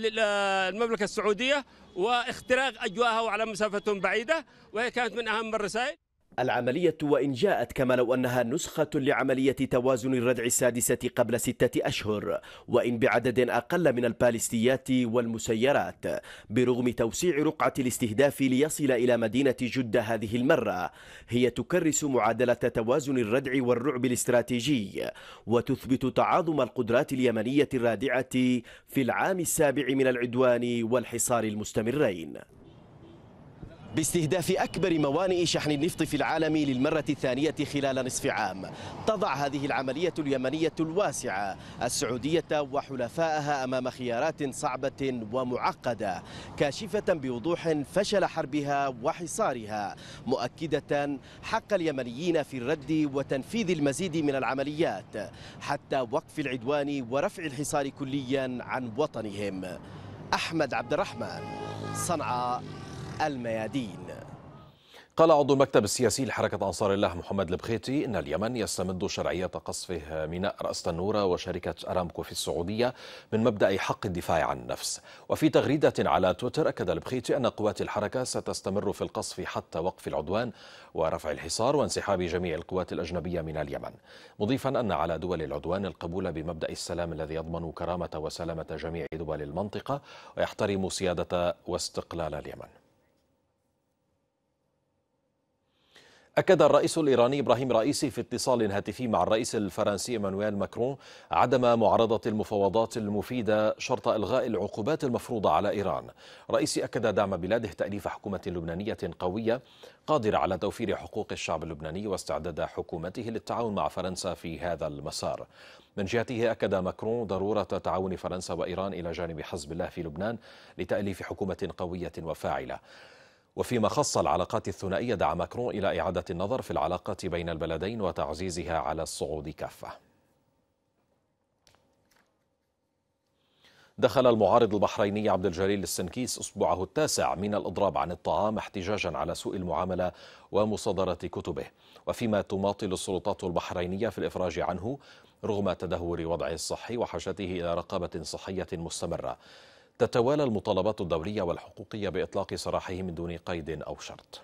للمملكة السعودية واختراق أجواءها على مسافة بعيدة وهي كانت من أهم الرسائل. العملية وإن جاءت كما لو أنها نسخة لعملية توازن الردع السادسة قبل ستة أشهر وإن بعدد أقل من البالستيات والمسيرات برغم توسيع رقعة الاستهداف ليصل إلى مدينة جدة هذه المرة هي تكرس معادلة توازن الردع والرعب الاستراتيجي وتثبت تعاظم القدرات اليمنية الرادعة في العام السابع من العدوان والحصار المستمرين. باستهداف أكبر موانئ شحن النفط في العالم للمرة الثانية خلال نصف عام. تضع هذه العملية اليمنية الواسعة السعودية وحلفائها أمام خيارات صعبة ومعقدة كاشفة بوضوح فشل حربها وحصارها مؤكدة حق اليمنيين في الرد وتنفيذ المزيد من العمليات حتى وقف العدوان ورفع الحصار كليا عن وطنهم. أحمد عبد الرحمن صنعاء. الميادين. قال عضو المكتب السياسي لحركة أنصار الله محمد البخيتي إن اليمن يستمد شرعية قصفه ميناء رأس تنورة وشركة أرامكو في السعودية من مبدأ حق الدفاع عن النفس. وفي تغريدة على تويتر أكد البخيتي أن قوات الحركة ستستمر في القصف حتى وقف العدوان ورفع الحصار وانسحاب جميع القوات الأجنبية من اليمن. مضيفا أن على دول العدوان القبول بمبدأ السلام الذي يضمن كرامة وسلامة جميع دول المنطقة ويحترم سيادة واستقلال اليمن. أكد الرئيس الإيراني إبراهيم رئيسي في اتصال هاتفي مع الرئيس الفرنسي إيمانويل ماكرون عدم معارضة المفاوضات المفيدة شرط إلغاء العقوبات المفروضة على إيران. رئيسي أكد دعم بلاده تأليف حكومة لبنانية قوية قادرة على توفير حقوق الشعب اللبناني واستعداد حكومته للتعاون مع فرنسا في هذا المسار. من جهته أكد ماكرون ضرورة تعاون فرنسا وإيران إلى جانب حزب الله في لبنان لتأليف حكومة قوية وفاعلة. وفيما خص العلاقات الثنائية دعا ماكرون إلى إعادة النظر في العلاقات بين البلدين وتعزيزها على الصعود كافة. دخل المعارض البحريني عبد الجليل السنكيس أسبوعه التاسع من الإضراب عن الطعام احتجاجا على سوء المعاملة ومصادرة كتبه. وفيما تماطل السلطات البحرينية في الإفراج عنه رغم تدهور وضعه الصحي وحاجته إلى رقابة صحية مستمرة. تتوالى المطالبات الدولية والحقوقية بإطلاق سراحه من دون قيد أو شرط.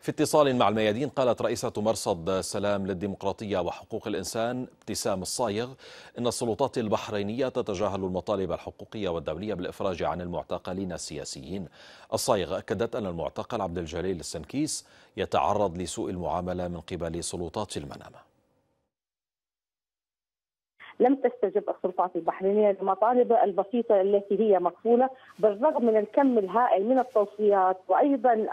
في اتصال مع الميادين قالت رئيسة مرصد سلام للديمقراطية وحقوق الإنسان ابتسام الصايغ إن السلطات البحرينية تتجاهل المطالب الحقوقية والدولية بالإفراج عن المعتقلين السياسيين. الصايغ أكدت أن المعتقل عبد الجليل السنكيس يتعرض لسوء المعاملة من قبل سلطات المنامة. لم تستجب السلطات البحرينية لمطالب البسيطة التي هي مقفولة بالرغم من الكم الهائل من التوصيات وأيضا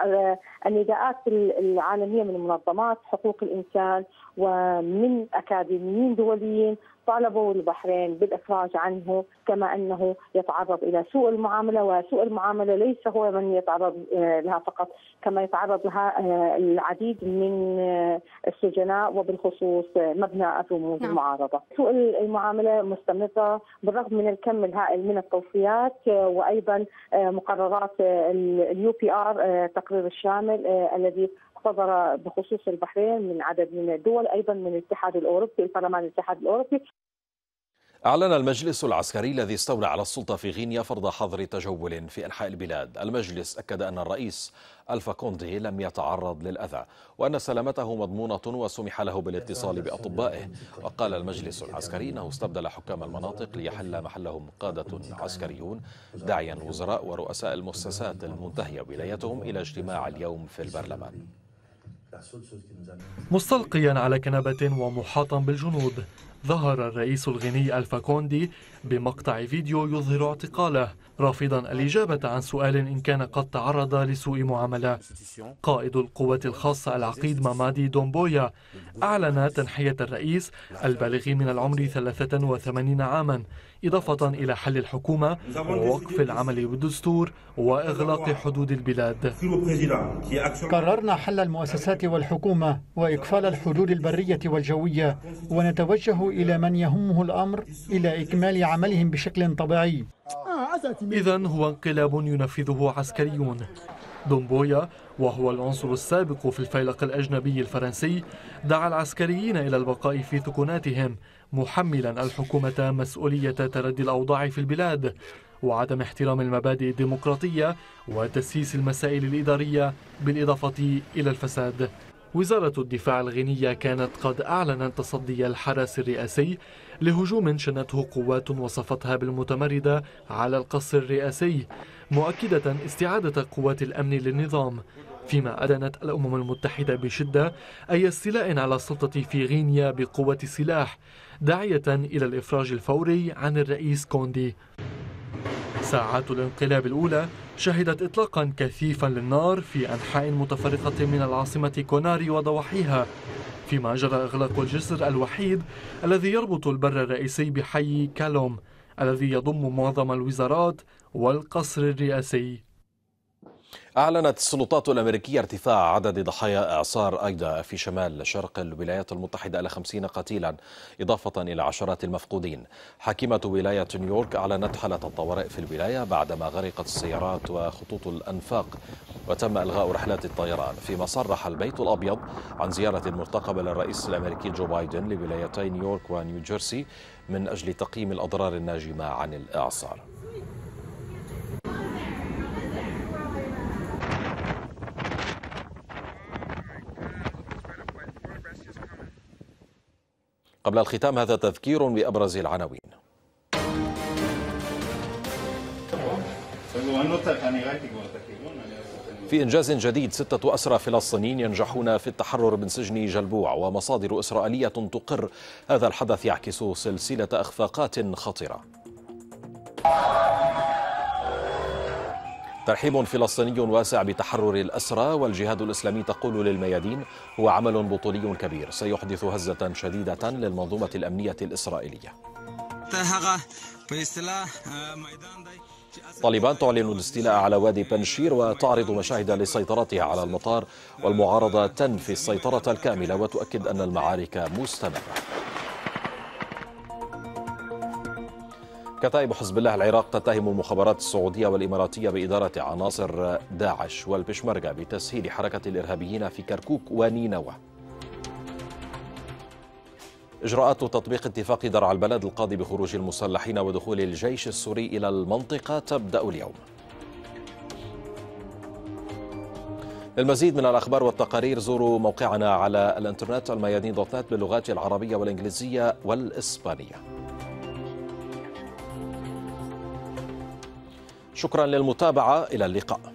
النداءات العالمية من منظمات حقوق الإنسان ومن أكاديميين دوليين طالبوا البحرين بالافراج عنه كما أنه يتعرض إلى سوء المعاملة وسوء المعاملة ليس هو من يتعرض لها فقط كما يتعرض لها العديد من السجناء وبالخصوص مبنى الرموز نعم. المعارضة. سوء المعاملة مستمرة بالرغم من الكم الهائل من التوصيات وأيضا مقررات ال UPR التقرير الشامل الذي صدر بخصوص البحرين من عدد من الدول أيضا من الاتحاد الأوروبي البرلمان الاتحاد الأوروبي. أعلن المجلس العسكري الذي استولى على السلطة في غينيا فرض حظر تجول في أنحاء البلاد. المجلس أكد أن الرئيس ألفا كوندي لم يتعرض للأذى وأن سلامته مضمونة وسمح له بالاتصال بأطبائه. وقال المجلس العسكري أنه استبدل حكام المناطق ليحل محلهم قادة عسكريون داعيا الوزراء ورؤساء المؤسسات المنتهية ولايتهم إلى اجتماع اليوم في البرلمان. مستلقيا على كنبة ومحاطا بالجنود ظهر الرئيس الغيني ألفا كوندي بمقطع فيديو يظهر اعتقاله رافضا الإجابة عن سؤال إن كان قد تعرض لسوء معاملة. قائد القوات الخاصة العقيد مامادي دومبويا أعلن تنحية الرئيس البالغ من العمر 83 عاما إضافة إلى حل الحكومة ووقف العمل بالدستور وإغلاق حدود البلاد. قررنا حل المؤسسات والحكومة وإقفال الحدود البرية والجوية ونتوجه إلى من يهمه الأمر إلى إكمال عملهم بشكل طبيعي. إذا هو انقلاب ينفذه عسكريون. دومبويا وهو العنصر السابق في الفيلق الأجنبي الفرنسي دعا العسكريين إلى البقاء في ثكناتهم محملا الحكومة مسؤولية تردي الأوضاع في البلاد وعدم احترام المبادئ الديمقراطية وتسييس المسائل الإدارية بالإضافة إلى الفساد. وزارة الدفاع الغينية كانت قد أعلنت تصدي الحرس الرئاسي لهجوم شنته قوات وصفتها بالمتمردة على القصر الرئاسي مؤكدة استعادة قوات الأمن للنظام فيما أدنت الأمم المتحدة بشدة أي استيلاء على السلطة في غينيا بقوة سلاح داعية إلى الإفراج الفوري عن الرئيس كوندي. ساعات الانقلاب الأولى شهدت إطلاقا كثيفا للنار في أنحاء متفرقة من العاصمة كوناري وضواحيها فيما جرى إغلاق الجسر الوحيد الذي يربط البر الرئيسي بحي كالوم الذي يضم معظم الوزارات والقصر الرئاسي. أعلنت السلطات الأمريكية ارتفاع عدد ضحايا إعصار أيدا في شمال شرق الولايات المتحدة إلى 50 قتيلا إضافة إلى عشرات المفقودين. حاكمة ولاية نيويورك أعلنت حالة الطوارئ في الولاية بعدما غرقت السيارات وخطوط الأنفاق وتم إلغاء رحلات الطيران. فيما صرح البيت الأبيض عن زيارة مرتقبة للرئيس الأمريكي جو بايدن لولايتي نيويورك ونيوجيرسي من أجل تقييم الأضرار الناجمة عن الإعصار. قبل الختام هذا تذكير بأبرز العناوين. في إنجاز جديد ستة أسرى فلسطينيين ينجحون في التحرر من سجن جلبوع ومصادر إسرائيلية تقر. هذا الحدث يعكس سلسلة أخفاقات خطرة ترحيب فلسطيني واسع بتحرر الأسرى والجهاد الإسلامي تقول للميادين هو عمل بطولي كبير. سيحدث هزة شديدة للمنظومة الأمنية الإسرائيلية. طالبان تعلن الاستيلاء على وادي بنشير وتعرض مشاهد لسيطرتها على المطار والمعارضة تنفي السيطرة الكاملة وتؤكد أن المعارك مستمرة. كتائب حزب الله العراق تتهم المخابرات السعودية والإماراتية بإدارة عناصر داعش والبشمركة بتسهيل حركة الإرهابيين في كركوك ونينوى. إجراءات تطبيق اتفاق درع البلد القاضي بخروج المسلحين ودخول الجيش السوري إلى المنطقة تبدأ اليوم. للمزيد من الأخبار والتقارير زوروا موقعنا على الإنترنت الميادين دوت نت باللغات العربية والإنجليزية والإسبانية. شكرا للمتابعة إلى اللقاء.